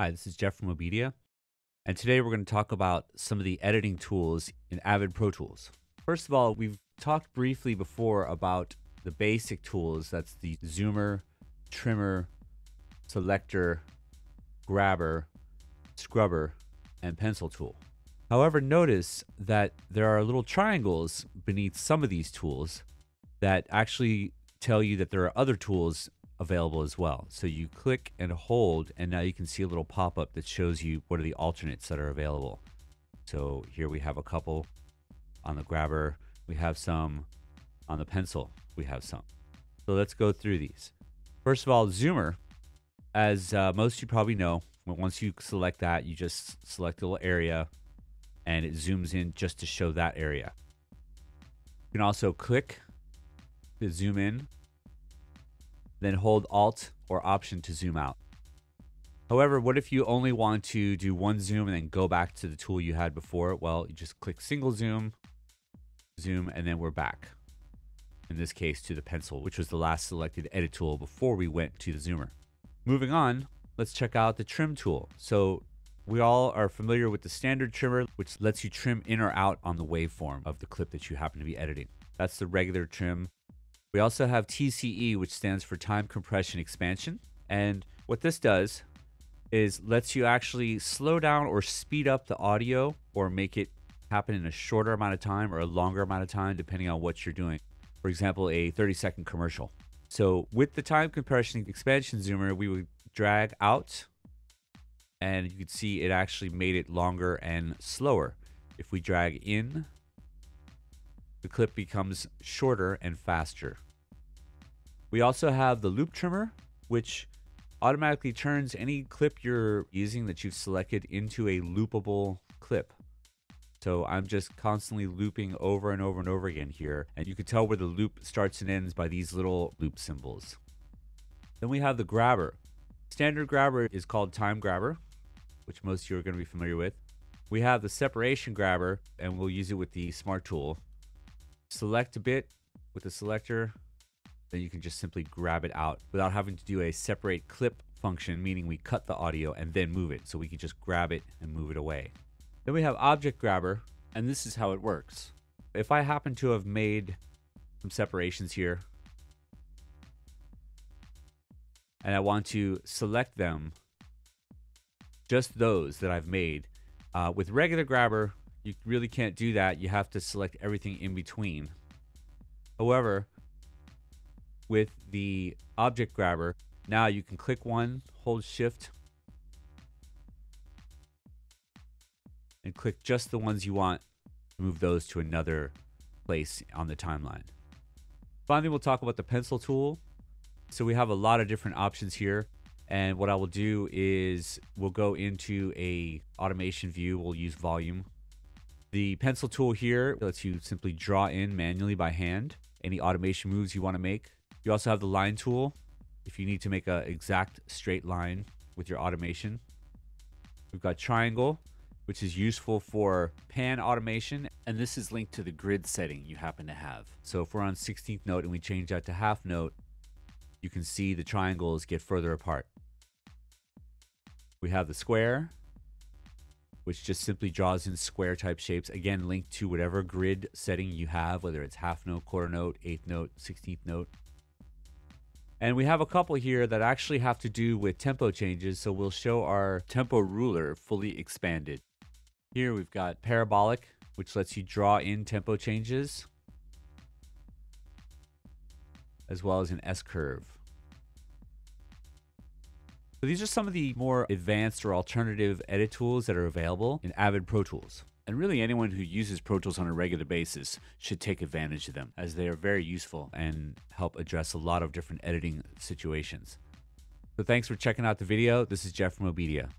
Hi, this is Jeff from OBEDIA, and today we're going to talk about some of the editing tools in Avid Pro Tools. First of all, we've talked briefly before about the basic tools. That's the zoomer, trimmer, selector, grabber, scrubber, and pencil tool. However, notice that there are little triangles beneath some of these tools that actually tell you that there are other tools available as well. So you click and hold, and now you can see a little pop up that shows you what are the alternates that are available. So here we have a couple on the grabber, we have some on the pencil, we have some. So let's go through these. First of all, zoomer, as uh, most you probably know, once you select that, you just select a little area and it zooms in just to show that area. You can also click to zoom in then hold Alt or Option to zoom out. However, what if you only want to do one zoom and then go back to the tool you had before? Well, you just click single zoom, zoom, and then we're back. In this case, to the pencil, which was the last selected edit tool before we went to the zoomer. Moving on, let's check out the trim tool. So we all are familiar with the standard trimmer, which lets you trim in or out on the waveform of the clip that you happen to be editing. That's the regular trim. We also have TCE, which stands for time compression expansion. And what this does is lets you actually slow down or speed up the audio or make it happen in a shorter amount of time or a longer amount of time, depending on what you're doing. For example, a 30 second commercial. So with the time compression expansion zoomer, we would drag out and you can see it actually made it longer and slower. If we drag in, the clip becomes shorter and faster. We also have the loop trimmer, which automatically turns any clip you're using that you've selected into a loopable clip. So I'm just constantly looping over and over and over again here. And you can tell where the loop starts and ends by these little loop symbols. Then we have the grabber. Standard grabber is called time grabber, which most of you are going to be familiar with. We have the separation grabber, and we'll use it with the smart tool select a bit with the selector, then you can just simply grab it out without having to do a separate clip function, meaning we cut the audio and then move it. So we can just grab it and move it away. Then we have object grabber, and this is how it works. If I happen to have made some separations here, and I want to select them, just those that I've made, uh, with regular grabber, you really can't do that. You have to select everything in between. However, with the object grabber, now you can click one, hold shift, and click just the ones you want, move those to another place on the timeline. Finally, we'll talk about the pencil tool. So we have a lot of different options here. And what I will do is we'll go into a automation view. We'll use volume the pencil tool here lets you simply draw in manually by hand any automation moves you want to make. You also have the line tool if you need to make an exact straight line with your automation. We've got triangle, which is useful for pan automation. And this is linked to the grid setting you happen to have. So if we're on 16th note and we change that to half note, you can see the triangles get further apart. We have the square, which just simply draws in square type shapes. Again, linked to whatever grid setting you have, whether it's half note, quarter note, eighth note, 16th note. And we have a couple here that actually have to do with tempo changes. So we'll show our tempo ruler fully expanded. Here we've got parabolic, which lets you draw in tempo changes, as well as an S curve. So these are some of the more advanced or alternative edit tools that are available in Avid Pro Tools. And really, anyone who uses Pro Tools on a regular basis should take advantage of them as they are very useful and help address a lot of different editing situations. So, thanks for checking out the video. This is Jeff from OBEDIA.